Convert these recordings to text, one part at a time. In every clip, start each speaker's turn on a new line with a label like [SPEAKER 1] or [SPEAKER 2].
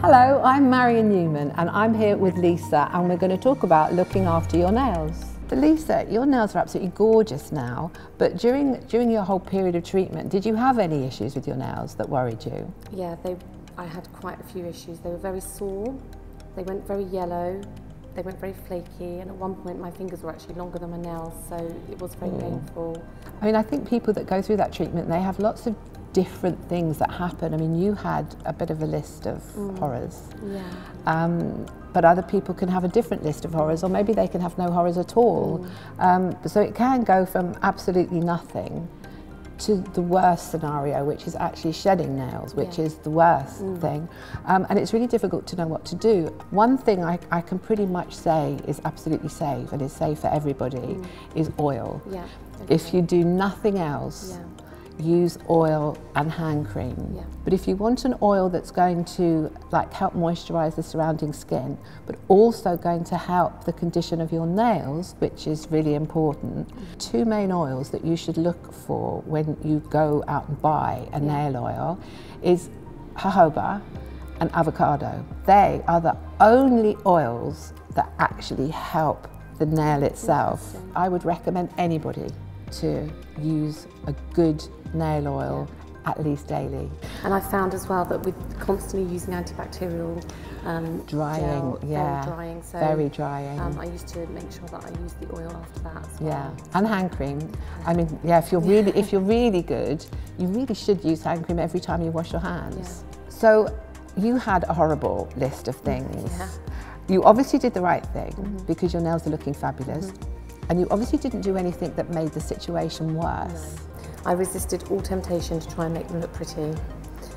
[SPEAKER 1] Hello, I'm Marian Newman and I'm here with Lisa and we're going to talk about looking after your nails. But Lisa, your nails are absolutely gorgeous now, but during, during your whole period of treatment, did you have any issues with your nails that worried you?
[SPEAKER 2] Yeah, they, I had quite a few issues. They were very sore, they went very yellow, they went very flaky, and at one point my fingers were actually longer than my nails, so it was very mm. painful.
[SPEAKER 1] I mean, I think people that go through that treatment, they have lots of different things that happen. I mean, you had a bit of a list of mm. horrors.
[SPEAKER 2] Yeah.
[SPEAKER 1] Um, but other people can have a different list of horrors, or maybe they can have no horrors at all. Mm. Um, so it can go from absolutely nothing to the worst scenario, which is actually shedding nails, which yeah. is the worst mm. thing. Um, and it's really difficult to know what to do. One thing I, I can pretty much say is absolutely safe and is safe for everybody mm. is oil.
[SPEAKER 2] Yeah, okay.
[SPEAKER 1] If you do nothing else, yeah use oil and hand cream.
[SPEAKER 2] Yeah.
[SPEAKER 1] But if you want an oil that's going to like help moisturize the surrounding skin, but also going to help the condition of your nails, which is really important, two main oils that you should look for when you go out and buy a yeah. nail oil is jojoba and avocado. They are the only oils that actually help the nail itself. I would recommend anybody to use a good nail oil at least daily.
[SPEAKER 2] And I found as well that with constantly using antibacterial um,
[SPEAKER 1] drying,
[SPEAKER 2] gel,
[SPEAKER 1] yeah,
[SPEAKER 2] very drying, so
[SPEAKER 1] very drying.
[SPEAKER 2] Um, I used to make sure that I use the oil after that as well.
[SPEAKER 1] Yeah, and hand cream. I mean, yeah, if you're really if you're really good, you really should use hand cream every time you wash your hands. Yeah. So you had a horrible list of things.
[SPEAKER 2] Yeah.
[SPEAKER 1] You obviously did the right thing mm -hmm. because your nails are looking fabulous. Mm -hmm. And you obviously didn't do anything that made the situation worse.
[SPEAKER 2] No. I resisted all temptation to try and make them look pretty.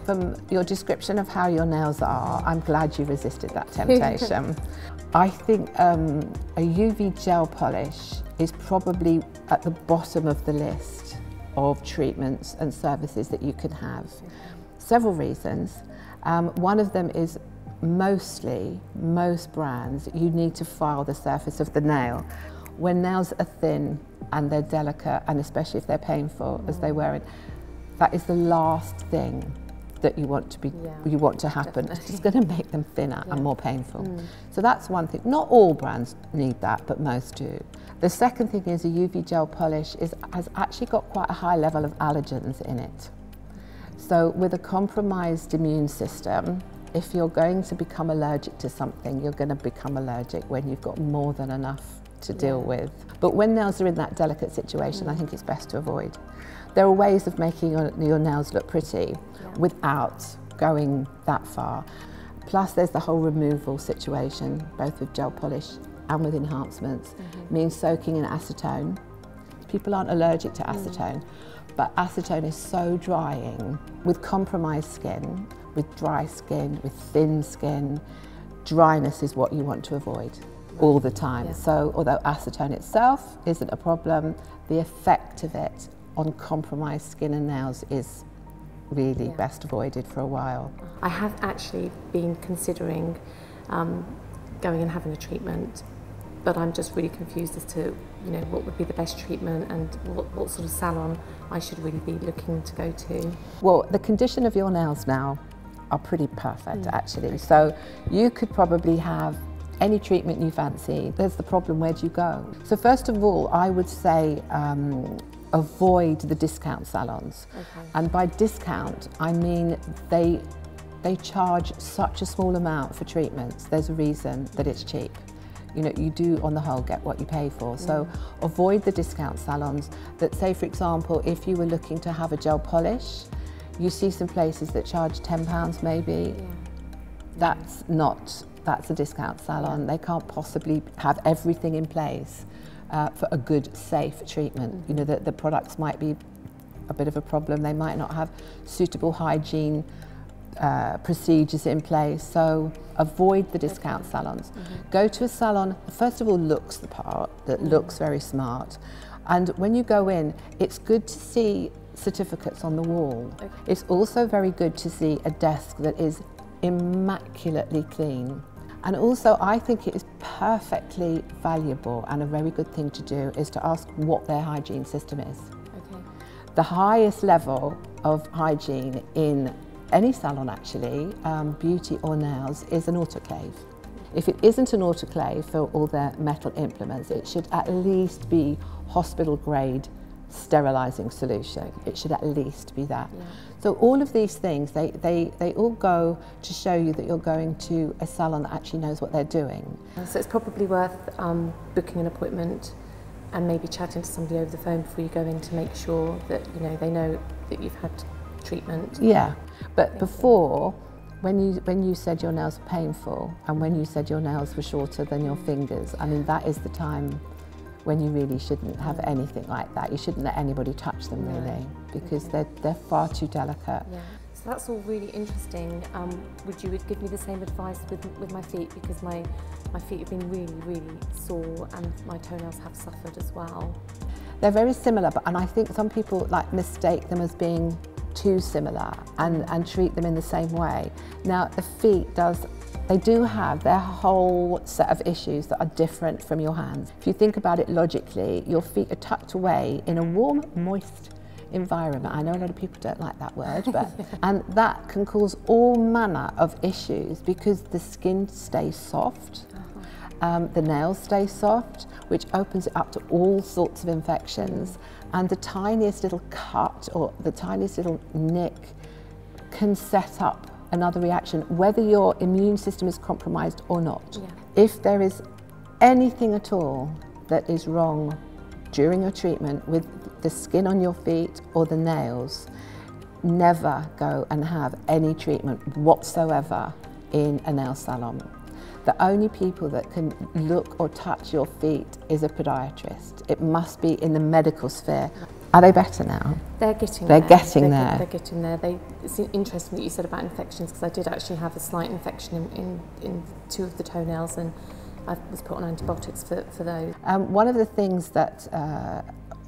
[SPEAKER 1] From your description of how your nails are, I'm glad you resisted that temptation. I think um, a UV gel polish is probably at the bottom of the list of treatments and services that you can have. Several reasons. Um, one of them is mostly, most brands, you need to file the surface of the nail. When nails are thin, and they're delicate and especially if they're painful as they were it that is the last thing that you want to be yeah, you want to happen definitely. it's going to make them thinner yeah. and more painful mm. so that's one thing not all brands need that but most do the second thing is a UV gel polish is has actually got quite a high level of allergens in it so with a compromised immune system if you're going to become allergic to something you're going to become allergic when you've got more than enough to deal with. But when nails are in that delicate situation, I think it's best to avoid. There are ways of making your, your nails look pretty without going that far. Plus there's the whole removal situation, both with gel polish and with enhancements, mm -hmm. means soaking in acetone. People aren't allergic to mm. acetone, mm. but acetone is so drying. With compromised skin, with dry skin, with thin skin, dryness is what you want to avoid all the time. Yeah. So although acetone itself isn't a problem, the effect of it on compromised skin and nails is really yeah. best avoided for a while.
[SPEAKER 2] I have actually been considering um, going and having a treatment, but I'm just really confused as to you know what would be the best treatment and what, what sort of salon I should really be looking to go to.
[SPEAKER 1] Well, the condition of your nails now are pretty perfect mm. actually. So you could probably have any treatment you fancy, there's the problem, where do you go? So first of all, I would say um, avoid the discount salons. Okay. And by discount, I mean they, they charge such a small amount for treatments. There's a reason that it's cheap. You know, you do on the whole get what you pay for. So mm. avoid the discount salons that say, for example, if you were looking to have a gel polish, you see some places that charge £10 maybe. Yeah. That's not that's a discount salon. They can't possibly have everything in place uh, for a good, safe treatment. Mm -hmm. You know, the, the products might be a bit of a problem. They might not have suitable hygiene uh, procedures in place. So avoid the discount okay. salons. Mm -hmm. Go to a salon, first of all, looks the part, that mm -hmm. looks very smart. And when you go in, it's good to see certificates on the wall. Okay. It's also very good to see a desk that is immaculately clean. And also, I think it is perfectly valuable and a very good thing to do is to ask what their hygiene system is.
[SPEAKER 2] Okay.
[SPEAKER 1] The highest level of hygiene in any salon actually, um, beauty or nails, is an autoclave. If it isn't an autoclave for all their metal implements, it should at least be hospital grade sterilising solution. It should at least be that. Yeah. So all of these things, they, they, they all go to show you that you're going to a salon that actually knows what they're doing.
[SPEAKER 2] So it's probably worth um, booking an appointment and maybe chatting to somebody over the phone before you go in to make sure that you know they know that you've had treatment.
[SPEAKER 1] Yeah, but before, when you when you said your nails were painful and when you said your nails were shorter than your fingers, I mean that is the time when you really shouldn't have anything like that. You shouldn't let anybody touch them really because okay. they're, they're far too delicate.
[SPEAKER 2] Yeah. So that's all really interesting. Um, would you give me the same advice with, with my feet because my, my feet have been really, really sore and my toenails have suffered as well.
[SPEAKER 1] They're very similar, but and I think some people like mistake them as being too similar and, and treat them in the same way. Now the feet does they do have their whole set of issues that are different from your hands. If you think about it logically, your feet are tucked away in a warm, moist environment. I know a lot of people don't like that word, but and that can cause all manner of issues because the skin stays soft. Uh-huh. Um, the nails stay soft, which opens it up to all sorts of infections. And the tiniest little cut or the tiniest little nick can set up another reaction, whether your immune system is compromised or not. Yeah. If there is anything at all that is wrong during your treatment with the skin on your feet or the nails, never go and have any treatment whatsoever in a nail salon. The only people that can look or touch your feet is a podiatrist. It must be in the medical sphere. Are they better now?
[SPEAKER 2] They're getting
[SPEAKER 1] they're
[SPEAKER 2] there.
[SPEAKER 1] Getting
[SPEAKER 2] they're,
[SPEAKER 1] there.
[SPEAKER 2] They're getting there. They, it's interesting that you said about infections because I did actually have a slight infection in, in, in two of the toenails and I was put on antibiotics for, for those.
[SPEAKER 1] Um, one of the things that uh,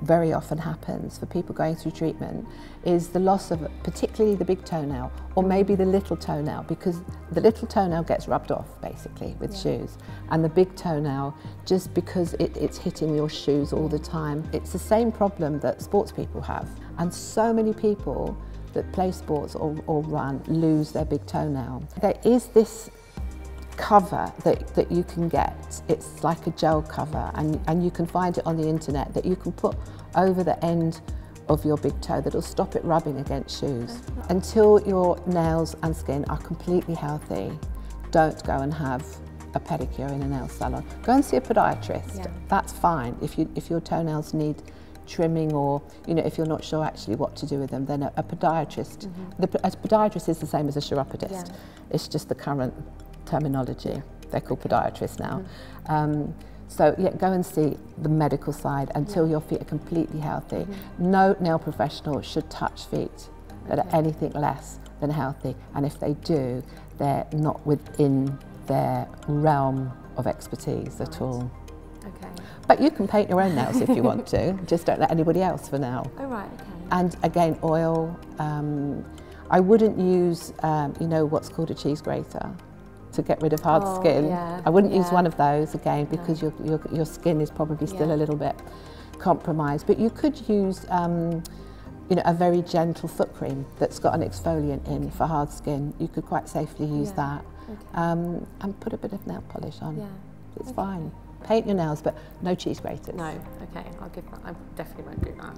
[SPEAKER 1] very often happens for people going through treatment is the loss of particularly the big toenail or maybe the little toenail because the little toenail gets rubbed off basically with yeah. shoes and the big toenail just because it, it's hitting your shoes all the time it's the same problem that sports people have and so many people that play sports or, or run lose their big toenail there is this cover that, that you can get. It's like a gel cover and, and you can find it on the internet that you can put over the end of your big toe that'll stop it rubbing against shoes. Until your nails and skin are completely healthy, don't go and have a pedicure in a nail salon. Go and see a podiatrist. Yeah. That's fine. If, you, if your toenails need trimming or you know if you're not sure actually what to do with them then a, a podiatrist mm -hmm. the, a podiatrist is the same as a chiropodist yeah. it's just the current terminology. They're called podiatrists now. Mm. Um, so yeah, go and see the medical side until your feet are completely healthy. Mm -hmm. No nail professional should touch feet that are anything less than healthy. And if they do, they're not within their realm of expertise right. at all.
[SPEAKER 2] Okay.
[SPEAKER 1] But you can paint your own nails if you want to. Just don't let anybody else for now.
[SPEAKER 2] Oh right. Okay.
[SPEAKER 1] And again, oil. Um, I wouldn't use, um, you know, what's called a cheese grater to get rid of hard oh, skin. Yeah, I wouldn't yeah. use one of those again because no. your, your, your skin is probably still yeah. a little bit compromised. But you could use um, you know, a very gentle foot cream that's got an exfoliant in for hard skin. You could quite safely use that. Okay. Um, and put a bit of nail polish on. Yeah. It's okay. fine. Paint your nails, but no cheese graters.
[SPEAKER 2] No, okay, I'll give that. I definitely won't do that.